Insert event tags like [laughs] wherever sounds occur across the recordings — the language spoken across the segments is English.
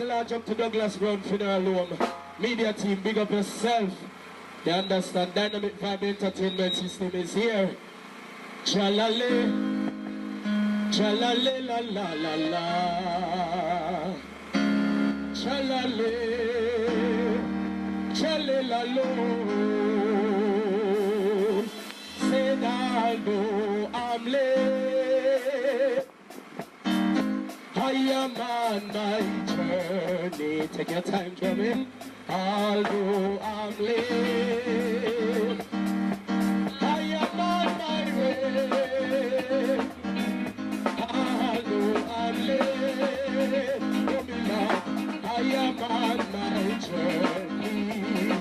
till I jump to Douglas Brown Funeral Home. Media team, big up yourself. They understand Dynamic Vibe Entertainment System is here. Chalale. Chalale la la la la. Chalale. Chalale la lo. Sedaldo amle. I am on my. Take your time, Jeremy. Although I'm late, I am on my way. Oh, I am on my journey.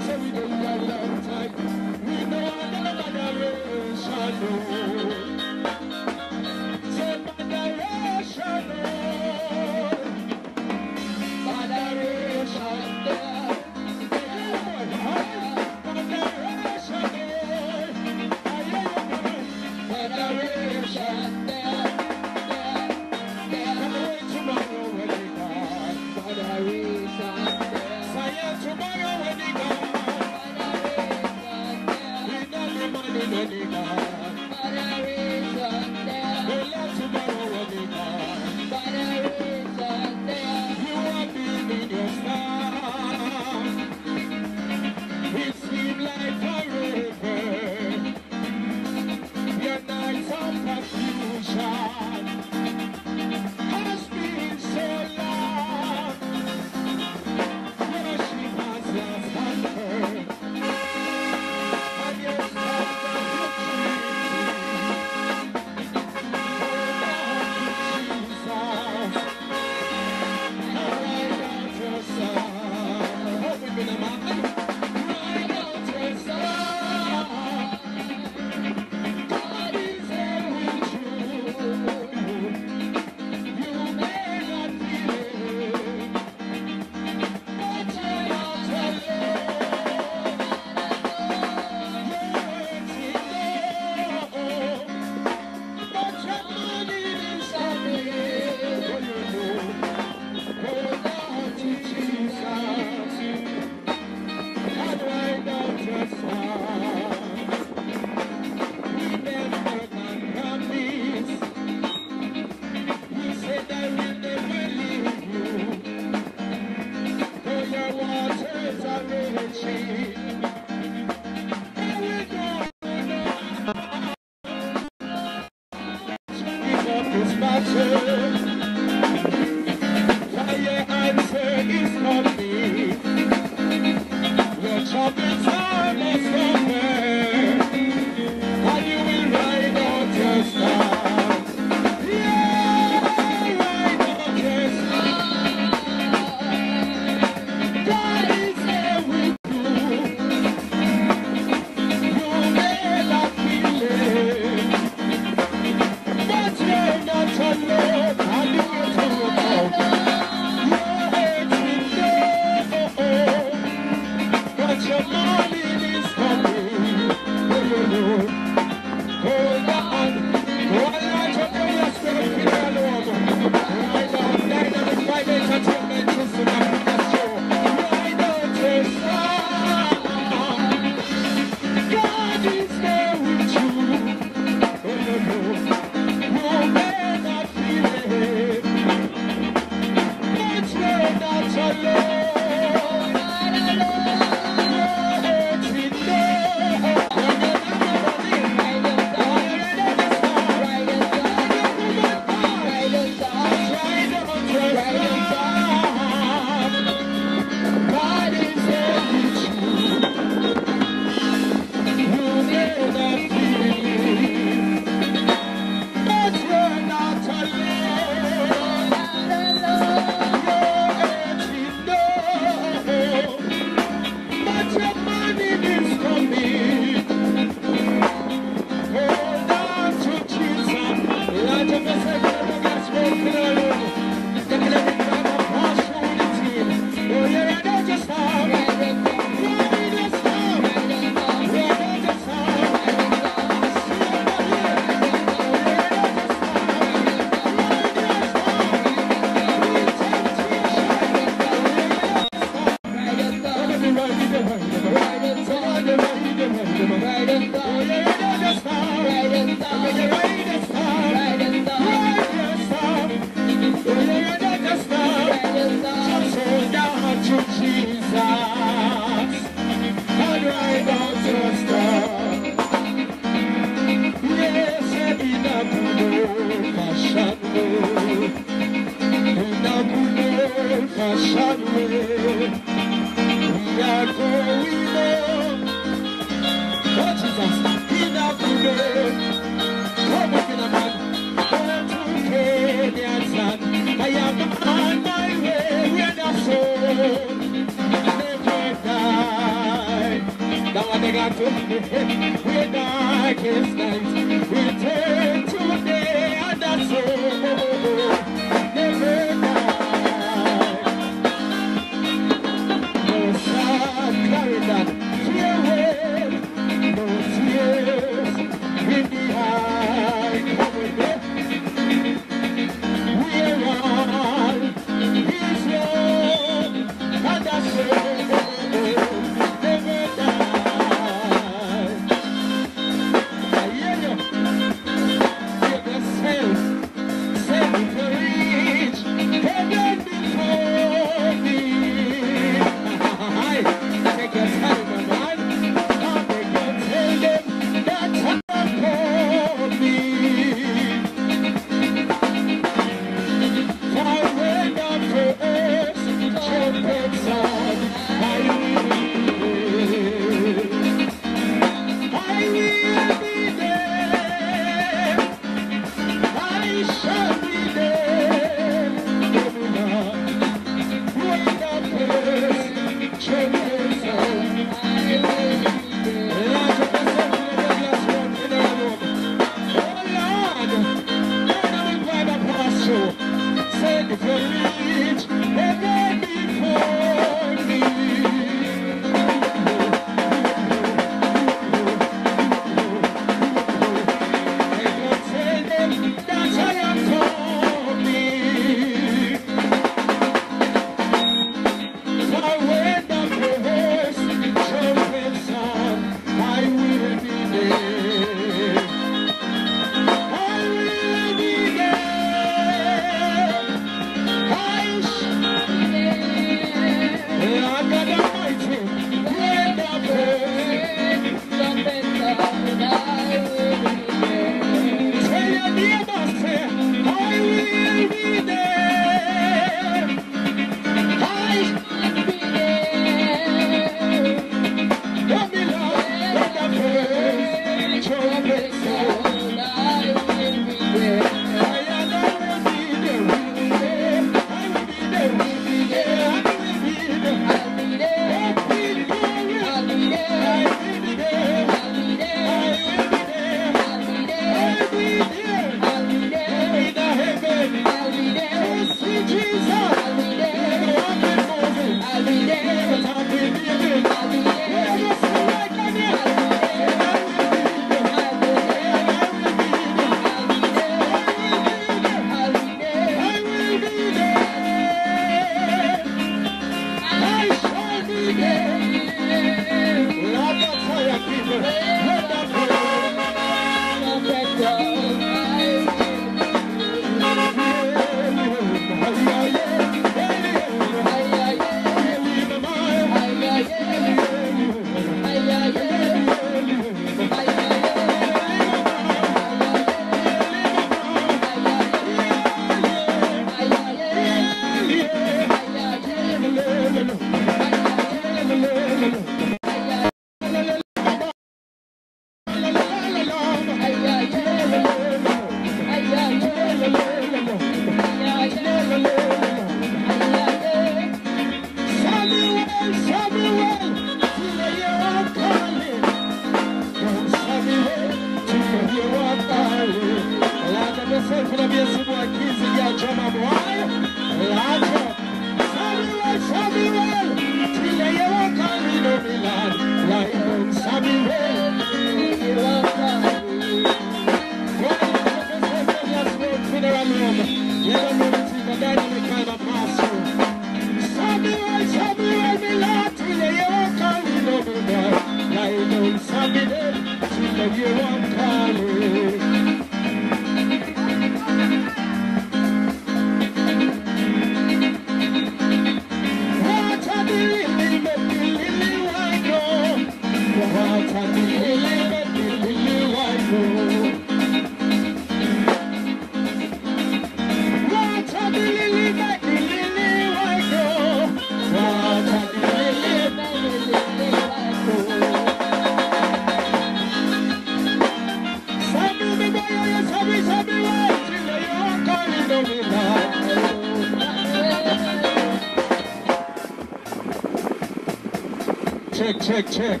Check, check.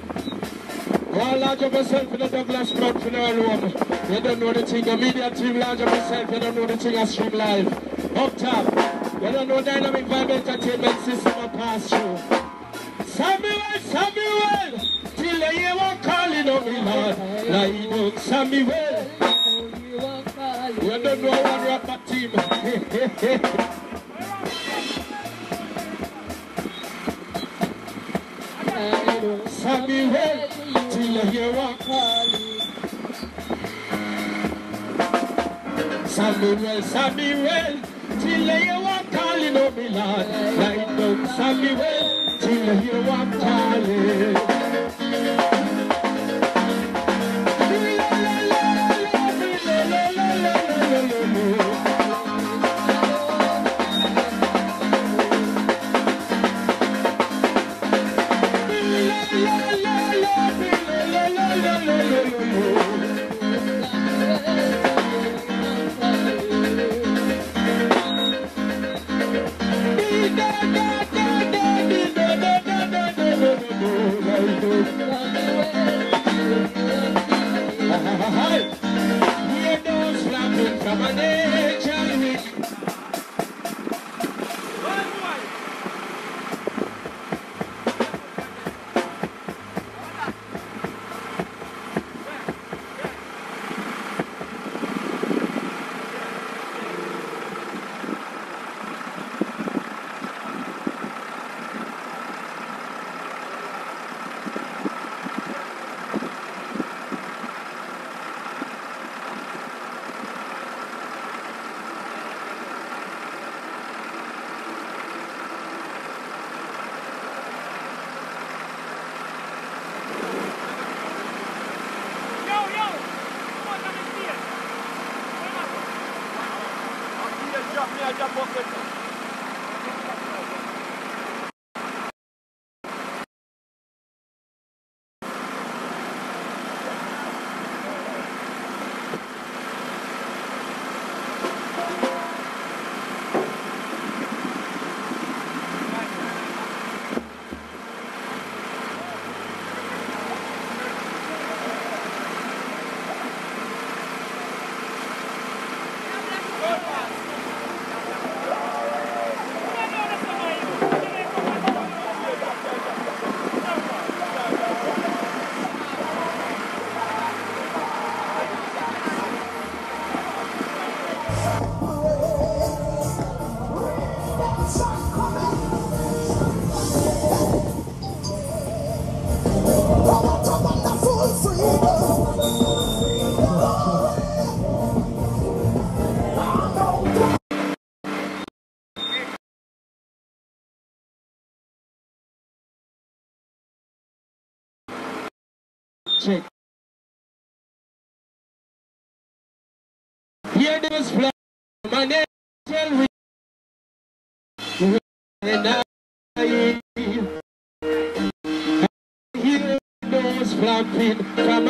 Well, large of yourself in the for the room. You don't know the thing. The media team, large of yourself, you don't know the thing. I stream live. Up top. You don't know Dynamic Vibe Entertainment System I pass through. Samuel, Samuel, till the year one calling on me, Lord. Down, Samuel. You don't know one rapper team. [laughs] Samuel, till the year one Samuel, Samuel, till the year one calling on me, Lord. Lie down, Samuel, till the year one calling. From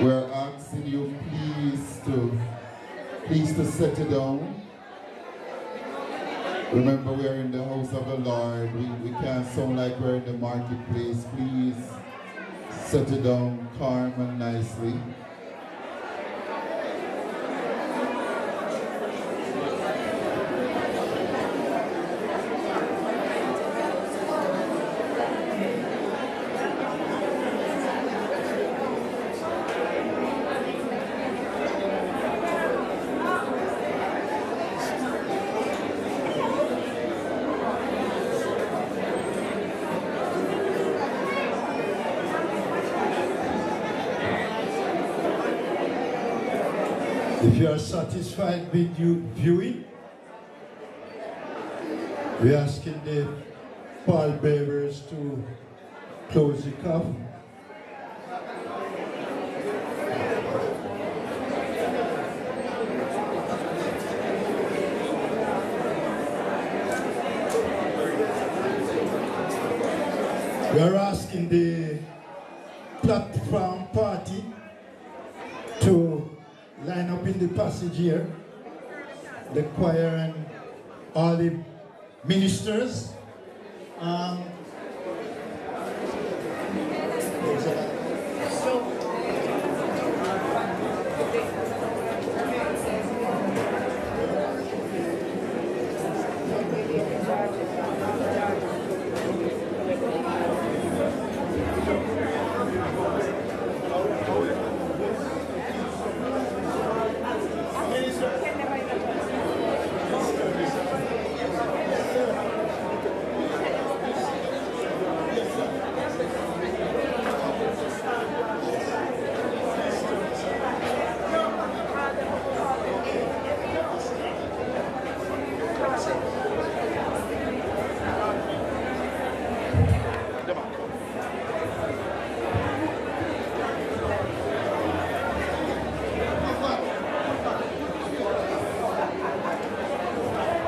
We're asking you please to please to settle down. Remember we are in the house of the Lord. We, we can't sound like we're in the marketplace. Please settle down calm and nicely. If you are satisfied with you viewing, we're asking the pallbearers to close the coffin. We are asking the platform party line up in the passage here, the choir and all the ministers. Um,